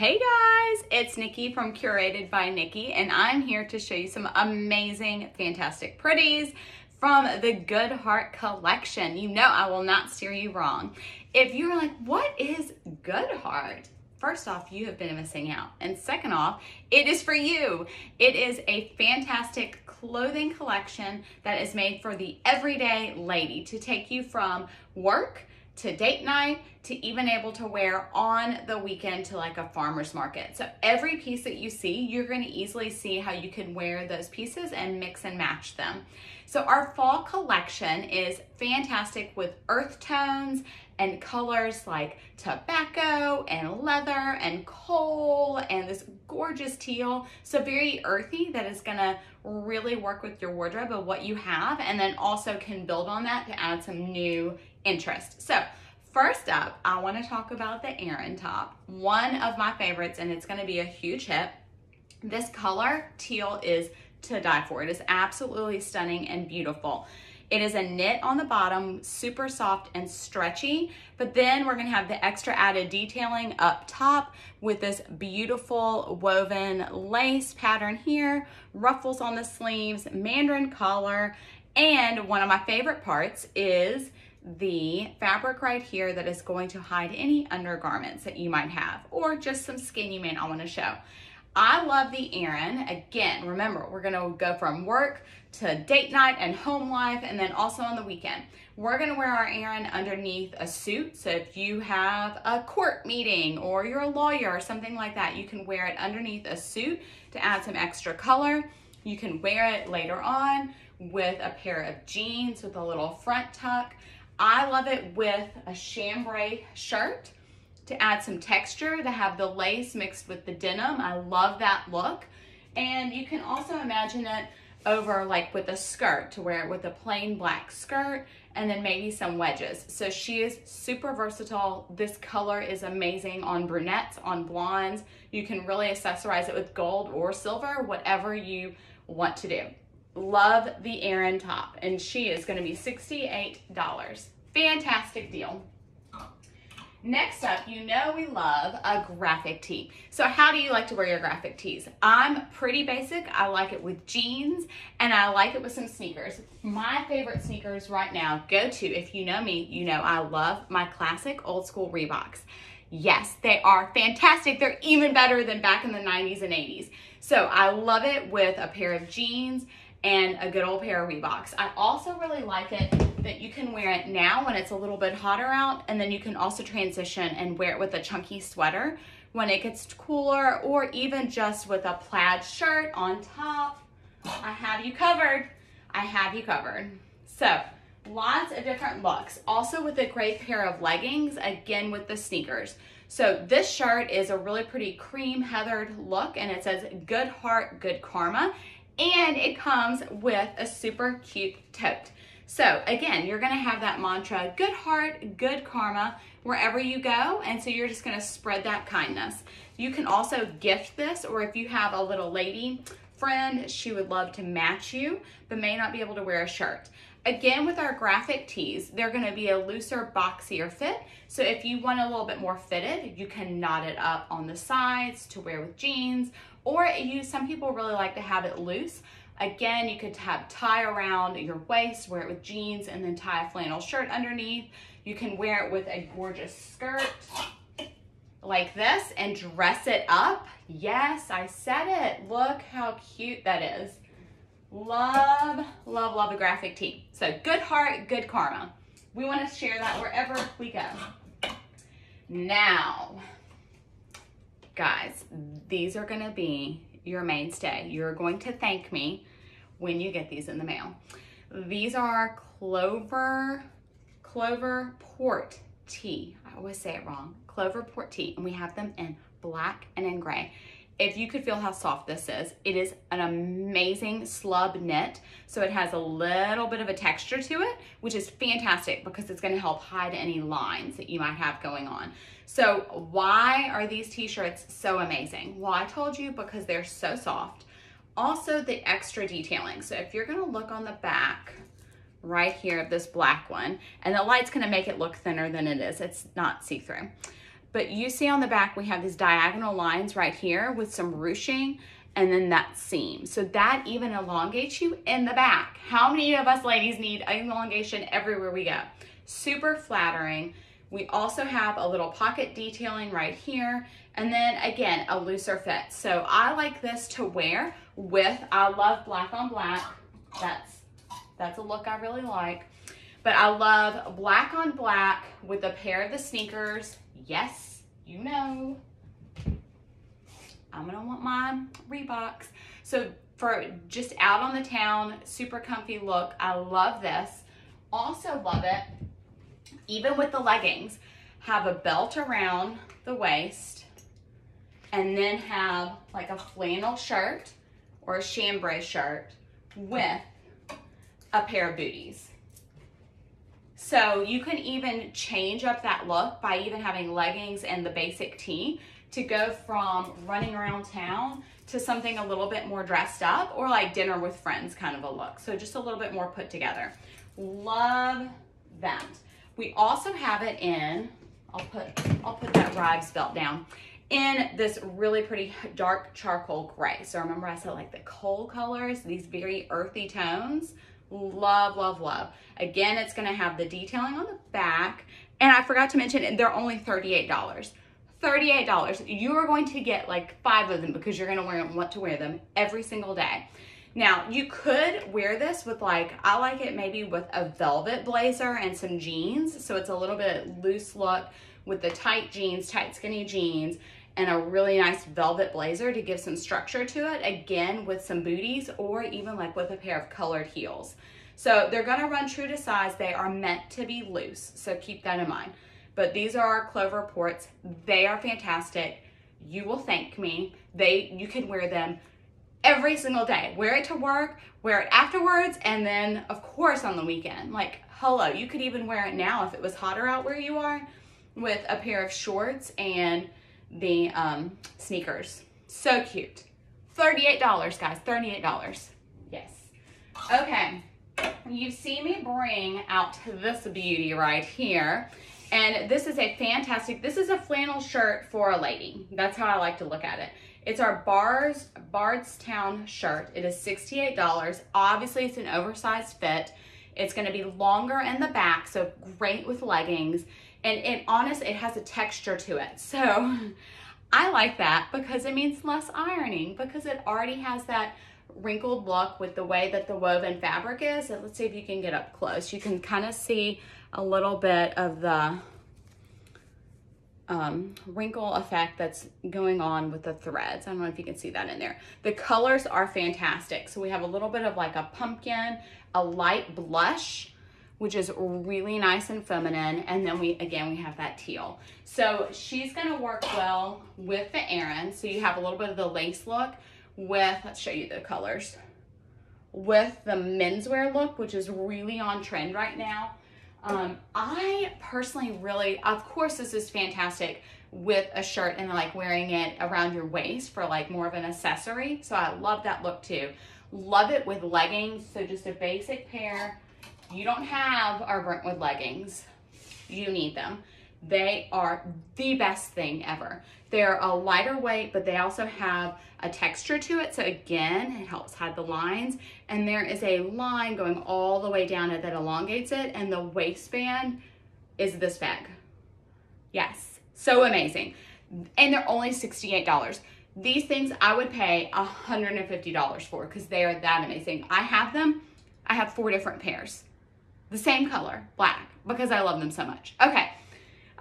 Hey guys, it's Nicki from Curated by Nicki, and I'm here to show you some amazing, fantastic pretties from the Good Hart collection. You know I will not steer you wrong. If you're like, what is Good Hart? First off, you have been missing out. And second off, it is for you. It is a fantastic clothing collection that is made for the everyday lady to take you from work to date night to even able to wear on the weekend to like a farmer's market. So every piece that you see, you're gonna easily see how you can wear those pieces and mix and match them. So our fall collection is fantastic with earth tones and colors like tobacco and leather and coal and this gorgeous teal. So very earthy that is gonna really work with your wardrobe of what you have and then also can build on that to add some new interest. So first up, I wanna talk about the Aran top. One of my favorites and it's gonna be a huge hit. This color, teal, is to die for. It is absolutely stunning and beautiful. It is a knit on the bottom, super soft and stretchy, but then we're gonna have the extra added detailing up top with this beautiful woven lace pattern here, ruffles on the sleeves, mandarin collar, and one of my favorite parts is the fabric right here that is going to hide any undergarments that you might have or just some skin you may not want to show. I love the Aran. Again, remember, we're gonna go from work to date night and home life and then also on the weekend. We're gonna wear our Aran underneath a suit. So if you have a court meeting or you're a lawyer or something like that, you can wear it underneath a suit to add some extra color. You can wear it later on with a pair of jeans with a little front tuck. I love it with a chambray shirt to add some texture to have the lace mixed with the denim. I love that look. And you can also imagine it over like with a skirt to wear it with a plain black skirt and then maybe some wedges. So she is super versatile. This color is amazing on brunettes, on blondes. You can really accessorize it with gold or silver, whatever you want to do. Love the Aran top and she is gonna be $68. Fantastic deal. Next up, you know we love a graphic tee. So how do you like to wear your graphic tees? I'm pretty basic. I like it with jeans and I like it with some sneakers. My favorite sneakers right now, go to, if you know me, you know I love my classic old school Reeboks. Yes, they are fantastic. They're even better than back in the 90s and 80s. So I love it with a pair of jeans and a good old pair of Reeboks. I also really like it that you can wear it now when it's a little bit hotter out and then you can also transition and wear it with a chunky sweater when it gets cooler or even just with a plaid shirt on top. I have you covered. I have you covered. So lots of different looks. Also with a great pair of leggings, again with the sneakers. So this shirt is a really pretty cream heathered look and it says good heart, good karma and it comes with a super cute tote. So again, you're gonna have that mantra, good heart, good karma, wherever you go. And so you're just gonna spread that kindness. You can also gift this, or if you have a little lady friend, she would love to match you, but may not be able to wear a shirt. Again, with our graphic tees, they're gonna be a looser, boxier fit. So if you want a little bit more fitted, you can knot it up on the sides to wear with jeans, or you, some people really like to have it loose. Again, you could have tie around your waist, wear it with jeans, and then tie a flannel shirt underneath. You can wear it with a gorgeous skirt like this and dress it up. Yes, I said it. Look how cute that is. Love, love, love a graphic tee. So good heart, good karma. We want to share that wherever we go. Now, guys, these are to be your mainstay. You're going to thank me when you get these in the mail. These are Clover, Clover Port Tea. I always say it wrong. Cloverport Tee. and we have them in black and in gray. If you could feel how soft this is, it is an amazing slub knit. So it has a little bit of a texture to it, which is fantastic because it's gonna help hide any lines that you might have going on. So why are these t-shirts so amazing? Well, I told you because they're so soft. Also the extra detailing. So if you're gonna look on the back, right here of this black one, and the light's gonna make it look thinner than it is. It's not see-through. But you see on the back, we have these diagonal lines right here with some ruching and then that seam. So that even elongates you in the back. How many of us ladies need elongation everywhere we go? Super flattering. We also have a little pocket detailing right here. And then again, a looser fit. So I like this to wear with, I love black on black. That's, that's a look I really like. But I love black on black with a pair of the sneakers. Yes, you know. I'm gonna want my Reeboks. So for just out on the town, super comfy look. I love this. Also love it, even with the leggings, have a belt around the waist and then have like a flannel shirt or a chambray shirt with a pair of booties. So you can even change up that look by even having leggings and the basic tee to go from running around town to something a little bit more dressed up or like dinner with friends kind of a look. So just a little bit more put together. Love that. We also have it in, I'll put, I'll put that Rives belt down, in this really pretty dark charcoal gray. So remember I said like the coal colors, these very earthy tones. Love, love, love. Again, it's gonna have the detailing on the back. And I forgot to mention, they're only $38. $38. You are going to get like five of them because you're gonna wear them, want to wear them every single day. Now, you could wear this with like, I like it maybe with a velvet blazer and some jeans. So it's a little bit loose look with the tight jeans, tight skinny jeans, and a really nice velvet blazer to give some structure to it. Again, with some booties or even like with a pair of colored heels. So they're gonna run true to size. They are meant to be loose. So keep that in mind. But these are our Cloverports. They are fantastic. You will thank me. They, you can wear them every single day. Wear it to work, wear it afterwards, and then of course on the weekend. Like, hello, you could even wear it now if it was hotter out where you are with a pair of shorts and the um, sneakers. So cute. $38, guys, $38. Yes. Okay, you've seen me bring out this beauty right here. And this is a fantastic, this is a flannel shirt for a lady. That's how I like to look at it. It's our Bars, Bardstown shirt. It is $68. Obviously, it's an oversized fit. It's gonna be longer in the back, so great with leggings. And it honest, it has a texture to it. So I like that because it means less ironing because it already has that wrinkled look with the way that the woven fabric is. So let's see if you can get up close. You can kind of see a little bit of the um, wrinkle effect that's going on with the threads. I don't know if you can see that in there. The colors are fantastic. So we have a little bit of like a pumpkin, a light blush, which is really nice and feminine. And then we, again, we have that teal. So she's gonna work well with the Aran. So you have a little bit of the lace look with, let's show you the colors, with the menswear look, which is really on trend right now. Um, I personally really, of course, this is fantastic with a shirt and like wearing it around your waist for like more of an accessory. So I love that look too. Love it with leggings. So just a basic pair. You don't have our Brentwood leggings. You need them. They are the best thing ever. They're a lighter weight, but they also have a texture to it. So again, it helps hide the lines. And there is a line going all the way down it that elongates it. And the waistband is this bag. Yes, so amazing. And they're only $68. These things I would pay $150 for because they are that amazing. I have them. I have four different pairs. The same color, black, because I love them so much. Okay.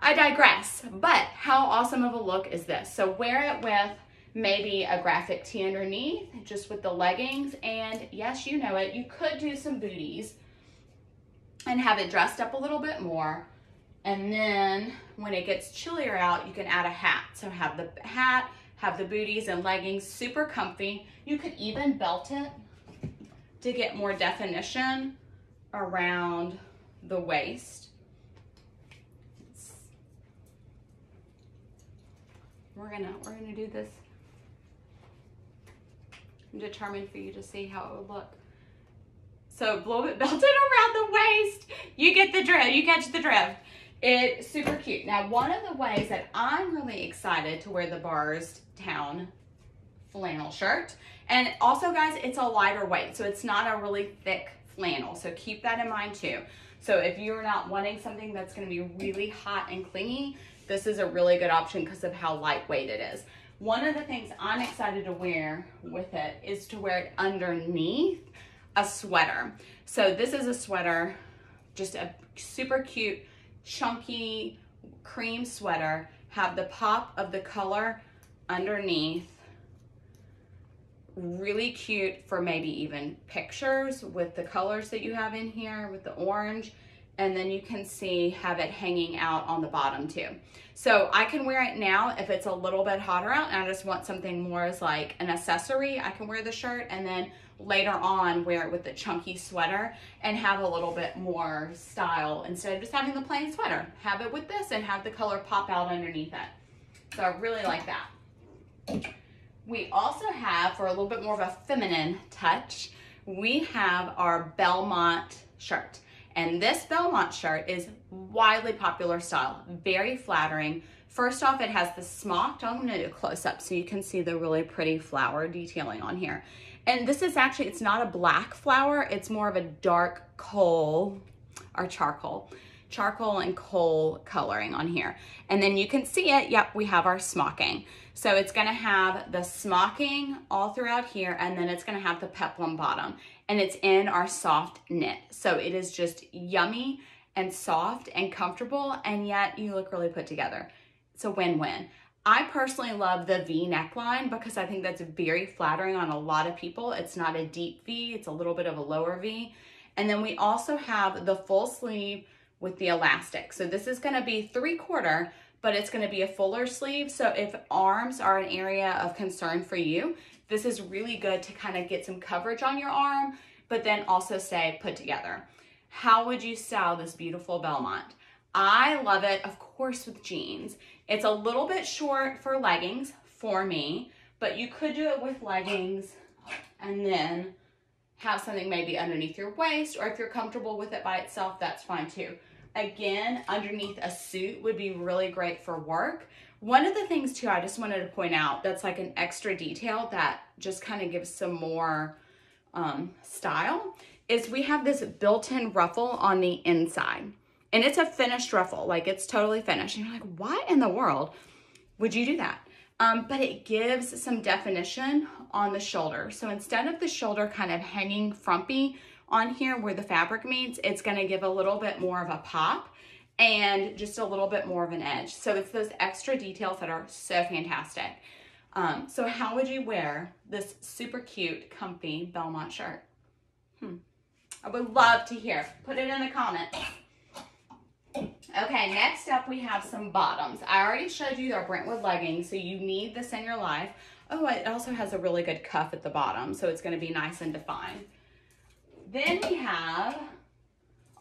I digress, but how awesome of a look is this? So wear it with maybe a graphic tee underneath, just with the leggings, and yes, you know it, you could do some booties and have it dressed up a little bit more. And then when it gets chillier out, you can add a hat. So have the hat, have the booties and leggings, super comfy. You could even belt it to get more definition around the waist. We're gonna, we're gonna do this. I'm determined for you to see how it would look. So blow it belted around the waist. You get the drift, you catch the drift. It's super cute. Now, one of the ways that I'm really excited to wear the Bars Town flannel shirt, and also guys, it's a lighter weight, so it's not a really thick flannel. So keep that in mind too. So if you're not wanting something that's gonna be really hot and clingy, this is a really good option because of how lightweight it is. One of the things I'm excited to wear with it is to wear it underneath a sweater. So this is a sweater, just a super cute, chunky cream sweater. Have the pop of the color underneath. Really cute for maybe even pictures with the colors that you have in here with the orange and then you can see have it hanging out on the bottom too. So I can wear it now if it's a little bit hotter out and I just want something more as like an accessory. I can wear the shirt and then later on wear it with the chunky sweater and have a little bit more style instead of just having the plain sweater. Have it with this and have the color pop out underneath it. So I really like that. We also have, for a little bit more of a feminine touch, we have our Belmont shirt. And this Belmont shirt is widely popular style, very flattering. First off, it has the smocked. I'm gonna do a close up so you can see the really pretty flower detailing on here. And this is actually, it's not a black flower, it's more of a dark coal or charcoal charcoal and coal coloring on here. And then you can see it, yep, we have our smocking. So it's gonna have the smocking all throughout here and then it's gonna have the peplum bottom and it's in our soft knit. So it is just yummy and soft and comfortable and yet you look really put together. It's a win-win. I personally love the V neckline because I think that's very flattering on a lot of people. It's not a deep V, it's a little bit of a lower V. And then we also have the full sleeve with the elastic. So this is gonna be three quarter, but it's gonna be a fuller sleeve. So if arms are an area of concern for you, this is really good to kind of get some coverage on your arm, but then also say put together. How would you style this beautiful Belmont? I love it, of course, with jeans. It's a little bit short for leggings for me, but you could do it with leggings and then have something maybe underneath your waist, or if you're comfortable with it by itself, that's fine too. Again, underneath a suit would be really great for work. One of the things too, I just wanted to point out that's like an extra detail that just kind of gives some more um, style is we have this built-in ruffle on the inside. And it's a finished ruffle, like it's totally finished. And you're like, why in the world would you do that? Um, but it gives some definition on the shoulder. So instead of the shoulder kind of hanging frumpy on here where the fabric meets, it's gonna give a little bit more of a pop and just a little bit more of an edge. So it's those extra details that are so fantastic. Um, so how would you wear this super cute, comfy Belmont shirt? Hmm. I would love to hear. Put it in the comments. Okay, next up we have some bottoms. I already showed you our Brentwood leggings, so you need this in your life. Oh, it also has a really good cuff at the bottom, so it's gonna be nice and defined. Then we have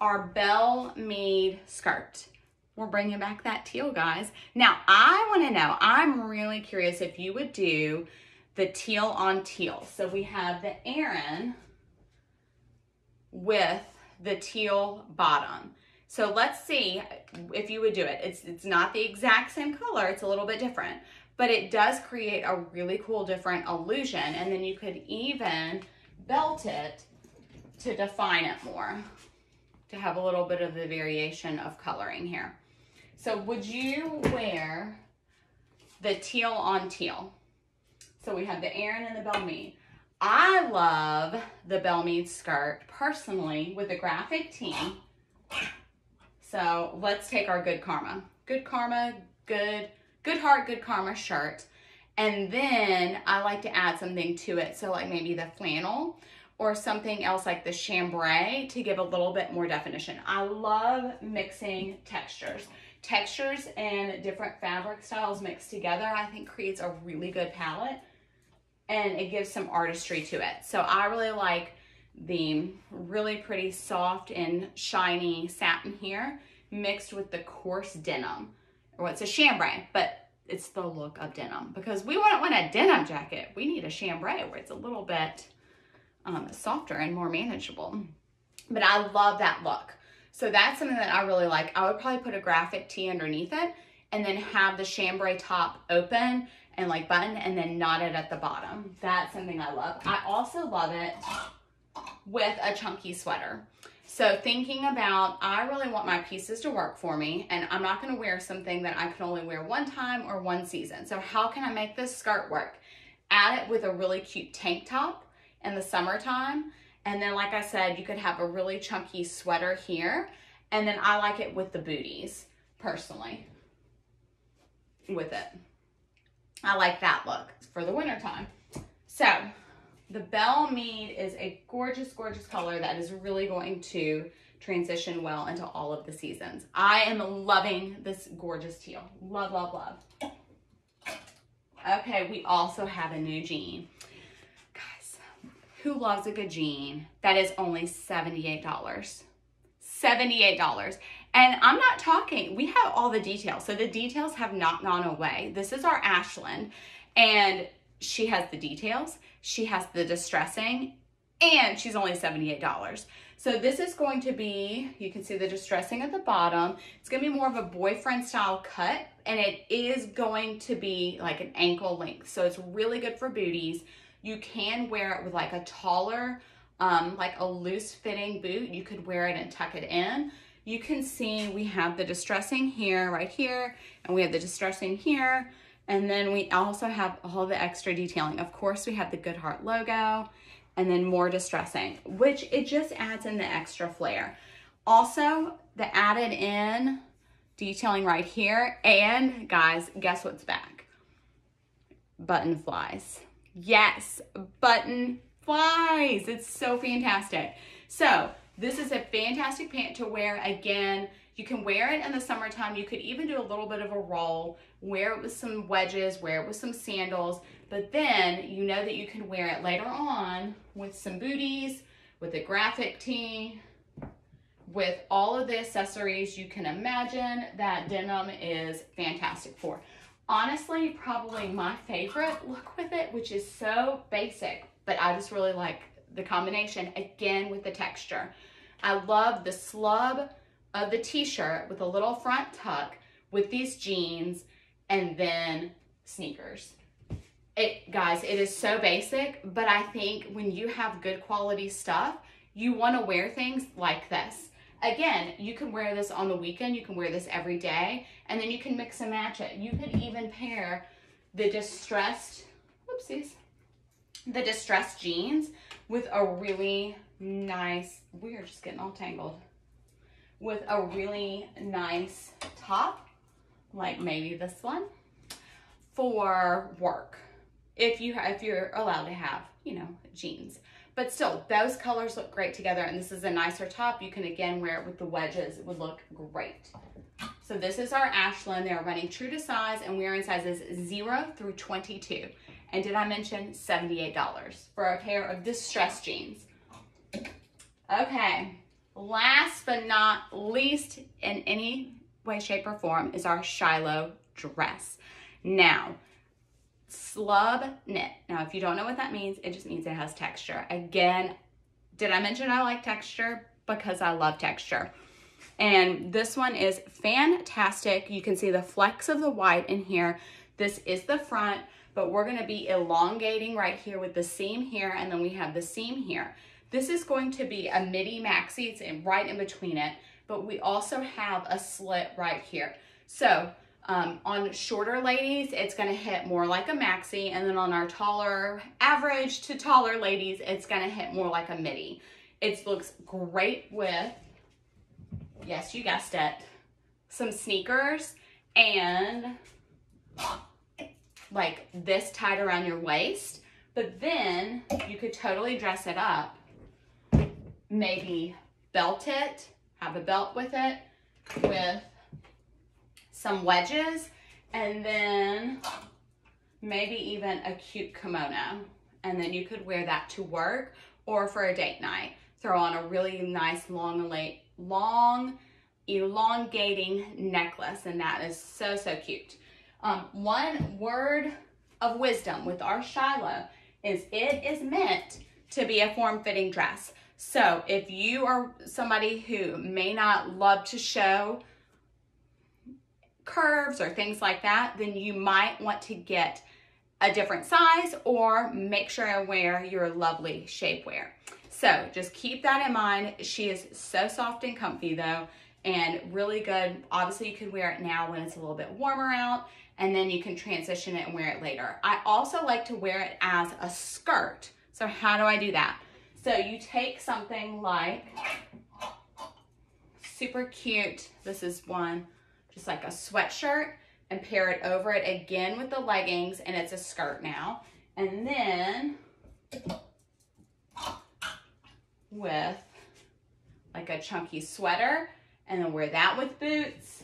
our Belle Meade skirt. We're bringing back that teal, guys. Now, I wanna know, I'm really curious if you would do the teal on teal. So we have the Aran with the teal bottom. So let's see if you would do it. It's, it's not the exact same color, it's a little bit different, but it does create a really cool different illusion. And then you could even belt it to define it more, to have a little bit of the variation of coloring here. So would you wear the teal on teal? So we have the Aran and the Belle Meade. I love the Belle Meade skirt personally with the graphic tee so let's take our Good Karma. Good Karma, good, good heart, good karma shirt. And then I like to add something to it. So like maybe the flannel or something else like the chambray to give a little bit more definition. I love mixing textures. Textures and different fabric styles mixed together, I think creates a really good palette and it gives some artistry to it. So I really like the really pretty soft and shiny satin here mixed with the coarse denim. Or it's a chambray, but it's the look of denim because we wouldn't want a denim jacket. We need a chambray where it's a little bit um, softer and more manageable. But I love that look. So that's something that I really like. I would probably put a graphic tee underneath it and then have the chambray top open and like button and then knot it at the bottom. That's something I love. I also love it with a chunky sweater. So thinking about, I really want my pieces to work for me and I'm not gonna wear something that I can only wear one time or one season. So how can I make this skirt work? Add it with a really cute tank top in the summertime. And then like I said, you could have a really chunky sweater here. And then I like it with the booties, personally, with it. I like that look for the wintertime. So the Belle Meade is a gorgeous, gorgeous color that is really going to transition well into all of the seasons. I am loving this gorgeous teal. Love, love, love. Okay, we also have a new jean. Who loves a good jean that is only $78? $78. And I'm not talking, we have all the details. So the details have not gone away. This is our Ashland and she has the details, she has the distressing, and she's only $78. So this is going to be, you can see the distressing at the bottom. It's gonna be more of a boyfriend style cut and it is going to be like an ankle length. So it's really good for booties. You can wear it with like a taller, um, like a loose fitting boot. You could wear it and tuck it in you can see we have the distressing here, right here, and we have the distressing here. And then we also have all the extra detailing. Of course, we have the Good Hart logo and then more distressing, which it just adds in the extra flair. Also, the added in detailing right here. And guys, guess what's back? Button flies. Yes, button flies. It's so fantastic. So this is a fantastic pant to wear. Again, you can wear it in the summertime. You could even do a little bit of a roll, wear it with some wedges, wear it with some sandals, but then you know that you can wear it later on with some booties, with a graphic tee, with all of the accessories you can imagine that denim is fantastic for. Honestly, probably my favorite look with it, which is so basic, but I just really like the combination again with the texture. I love the slub of the t-shirt with a little front tuck with these jeans and then sneakers. It, guys, it is so basic, but I think when you have good quality stuff, you want to wear things like this. Again, you can wear this on the weekend, you can wear this every day, and then you can mix and match it. You could even pair the distressed, whoopsies, the distressed jeans with a really nice, we are just getting all tangled, with a really nice top, like maybe this one, for work. If you if you're allowed to have, you know, jeans. But still, those colors look great together, and this is a nicer top. You can again wear it with the wedges. It would look great. So this is our Ashland. They're running true to size, and we are in sizes 0 through 22. And did I mention $78 for a pair of distressed jeans? Okay, last but not least in any way, shape, or form is our Shiloh dress. Now, slub knit. Now, if you don't know what that means, it just means it has texture. Again, did I mention I like texture? Because I love texture. And this one is fantastic. You can see the flecks of the white in here. This is the front but we're gonna be elongating right here with the seam here, and then we have the seam here. This is going to be a midi maxi, it's in, right in between it, but we also have a slit right here. So um, on shorter ladies, it's gonna hit more like a maxi, and then on our taller, average to taller ladies, it's gonna hit more like a midi. It looks great with, yes, you guessed it, some sneakers and like this tied around your waist, but then you could totally dress it up. Maybe belt it, have a belt with it, with some wedges, and then maybe even a cute kimono. And then you could wear that to work or for a date night. Throw on a really nice long, long elongating necklace, and that is so, so cute. Um, one word of wisdom with our Shiloh is it is meant to be a form-fitting dress. So if you are somebody who may not love to show curves or things like that, then you might want to get a different size or make sure I wear your lovely shapewear. So just keep that in mind. She is so soft and comfy though and really good. Obviously you could wear it now when it's a little bit warmer out and then you can transition it and wear it later. I also like to wear it as a skirt. So how do I do that? So you take something like super cute, this is one, just like a sweatshirt and pair it over it again with the leggings and it's a skirt now. And then with like a chunky sweater and then wear that with boots.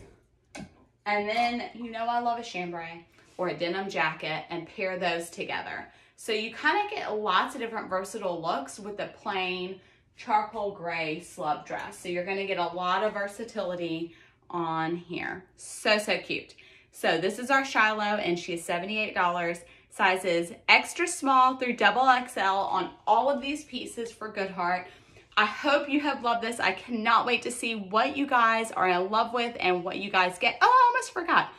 And then, you know I love a chambray or a denim jacket and pair those together. So you kind of get lots of different versatile looks with the plain charcoal gray slub dress. So you're gonna get a lot of versatility on here. So, so cute. So this is our Shiloh and she is $78. Sizes extra small through double XL on all of these pieces for Good Hart. I hope you have loved this. I cannot wait to see what you guys are in love with and what you guys get. Oh, I almost forgot.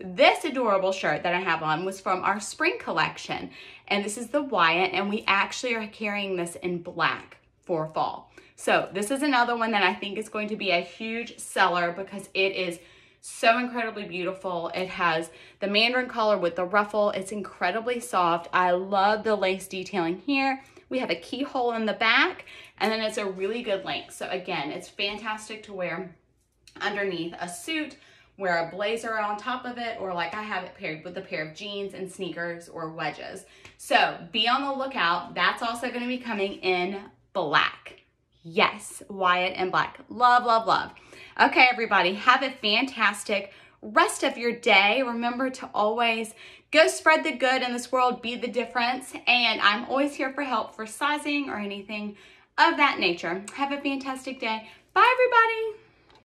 This adorable shirt that I have on was from our spring collection. And this is the Wyatt, and we actually are carrying this in black for fall. So this is another one that I think is going to be a huge seller because it is so incredibly beautiful. It has the mandarin collar with the ruffle. It's incredibly soft. I love the lace detailing here. We have a keyhole in the back and then it's a really good length. So again, it's fantastic to wear underneath a suit, wear a blazer on top of it, or like I have it paired with a pair of jeans and sneakers or wedges. So be on the lookout. That's also gonna be coming in black. Yes, Wyatt and black. Love, love, love. Okay, everybody, have a fantastic rest of your day. Remember to always go spread the good in this world, be the difference. And I'm always here for help for sizing or anything of that nature. Have a fantastic day. Bye, everybody.